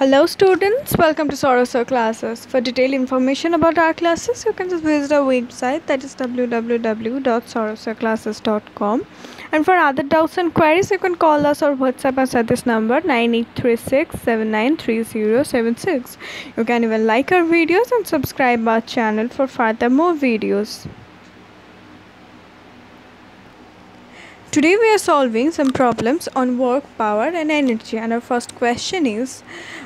Hello students, welcome to Sourav Sir's classes. For detailed information about our classes, you can just visit our website that is www.souravsirclasses.com. And for other doubts and queries, you can call us or WhatsApp us at this number 9836793076. You can even like our videos and subscribe our channel for further more videos. Today we are solving some problems on work, power and energy and our first question is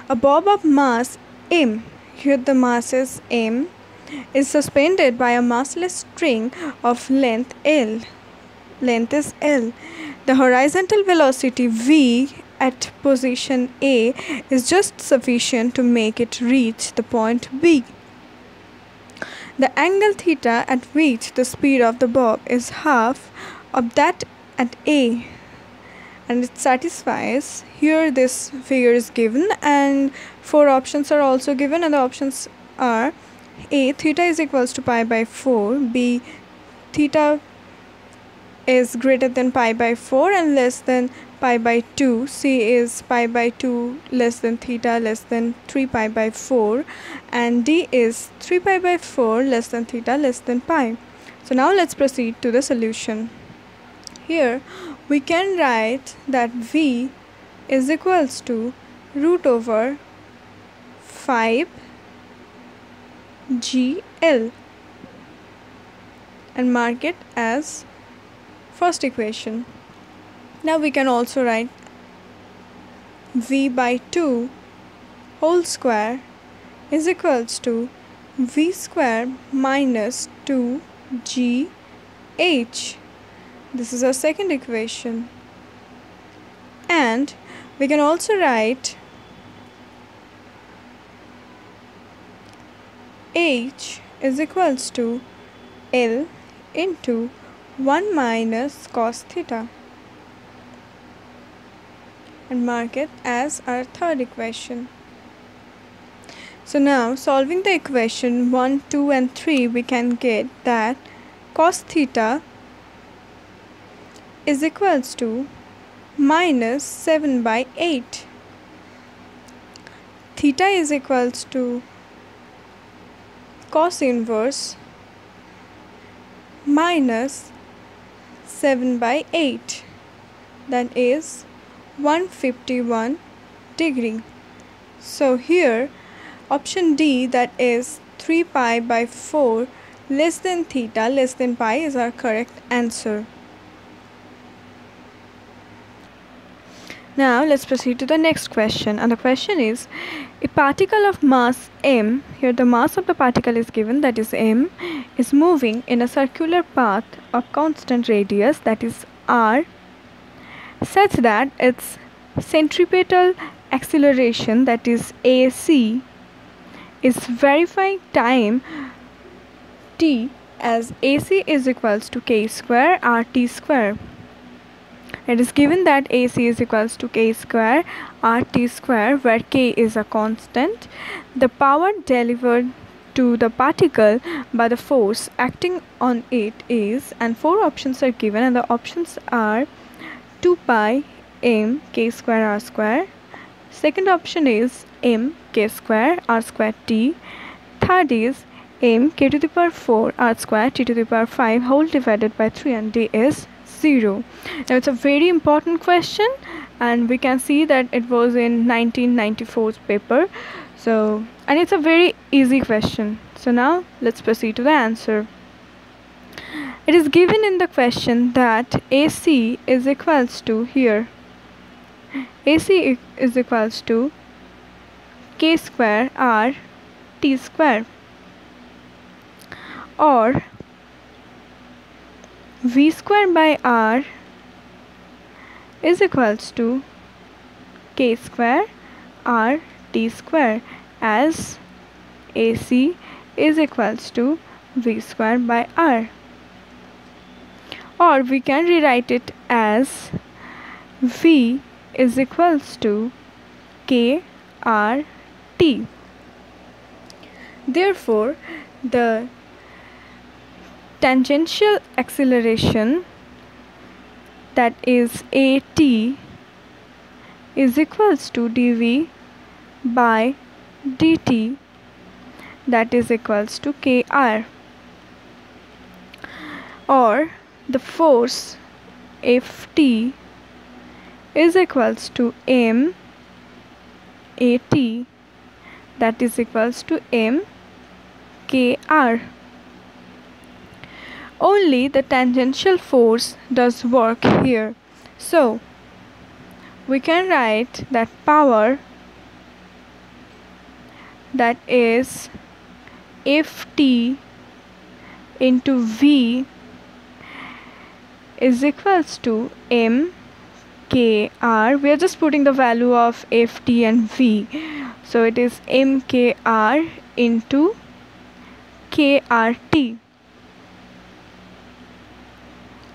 a bob of mass m here the mass is m is suspended by a massless string of length l. Length is l. The horizontal velocity v at position a is just sufficient to make it reach the point b. The angle theta at which the speed of the bob is half of that at A. And it satisfies. Here this figure is given and four options are also given and the options are a theta is equals to pi by 4 b theta is greater than pi by 4 and less than pi by 2 c is pi by 2 less than theta less than 3 pi by 4 and d is 3 pi by 4 less than theta less than pi. So now let's proceed to the solution here we can write that V is equals to root over 5 GL and mark it as first equation. Now we can also write V by 2 whole square is equals to V square minus 2GH this is our second equation. And we can also write H is equals to L into 1 minus cos theta and mark it as our third equation. So now solving the equation 1, 2 and 3 we can get that cos theta is equals to minus 7 by 8 theta is equals to cos inverse minus 7 by 8 that is 151 degree. So here option D that is 3 pi by 4 less than theta less than pi is our correct answer Now let's proceed to the next question. And the question is a particle of mass m here the mass of the particle is given that is m is moving in a circular path of constant radius that is r such that its centripetal acceleration that is ac is verifying time t as ac is equals to k square rt square it is given that AC is equals to k square RT square where k is a constant. The power delivered to the particle by the force acting on it is and four options are given and the options are 2 pi m k square r square second option is m k square r square t third is m k to the power 4 r square t to the power 5 whole divided by 3 and d is 0 now it's a very important question and we can see that it was in 1994's paper. So and it's a very easy question. So now let's proceed to the answer. It is given in the question that AC is equals to here. AC is equals to k square r t square. Or v square by r is equals to k square r t square as AC is equals to v square by r. Or we can rewrite it as v is equals to k r t. Therefore the tangential acceleration that is at is equals to dv by dt that is equals to kr or the force Ft is equals to m at that is equals to m kr only the tangential force does work here so we can write that power that is Ft into V is equals to M KR. We are just putting the value of Ft and V. So it is MKR into KRT.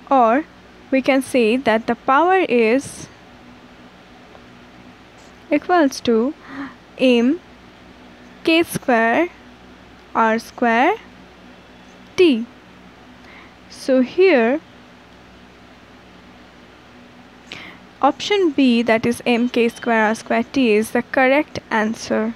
Or we can say that the power is equals to m k square r square t. So here option b that is m k square r square t is the correct answer